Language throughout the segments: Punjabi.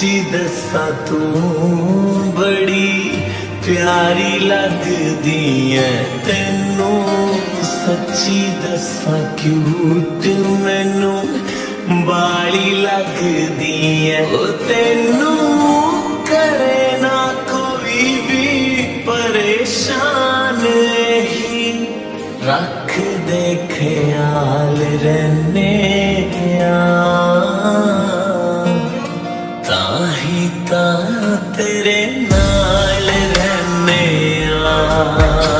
ਸੱਚੀ ਦੱਸਾਂ ਤੂੰ ਬੜੀ ਪਿਆਰੀ ਲੱਗਦੀ ਐ ਤੈਨੂੰ। ਸੱਚੀ ਦੱਸਾਂ ਕਿਊਟ ਮੈਨੂੰ ਬਾਲੀ ਲੱਗਦੀ ਐ ਉਹ ਤੈਨੂੰ ਕਰੇ ਨਾ ਕੋਈ ਵੀ ਪਰੇਸ਼ਾਨ ਹੀ ਰੱਖ ਦੇਖਿਆ ਰਹਨੇ ਤੇਰੇ ਨਾਲ ਰਹਿਨੇ ਆ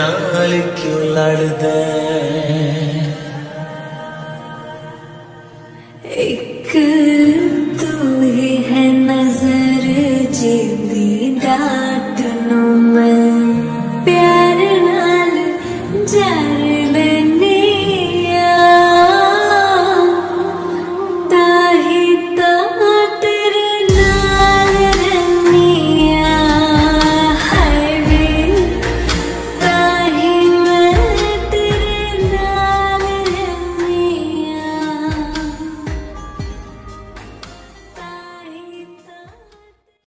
ਨਾਲ ਕਿਉਂ ਲੜਦਾ ਇੱਕ ਤੂੰ ਹੀ ਹੈ ਨਜ਼ਰ ਜਿਹਦੀ ਡਾਟ ਨੂੰ ਮੈਂ ਪਿਆਰ ਨਾਲ ਜਾਣ